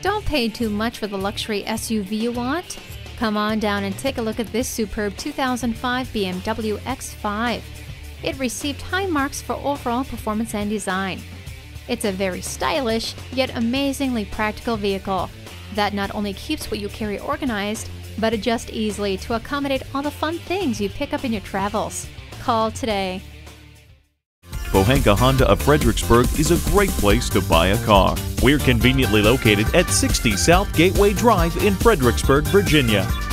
Don't pay too much for the luxury SUV you want. Come on down and take a look at this superb 2005 BMW X5. It received high marks for overall performance and design. It's a very stylish, yet amazingly practical vehicle that not only keeps what you carry organized, but adjusts easily to accommodate all the fun things you pick up in your travels. Call today. Pohanka Honda of Fredericksburg is a great place to buy a car. We're conveniently located at 60 South Gateway Drive in Fredericksburg, Virginia.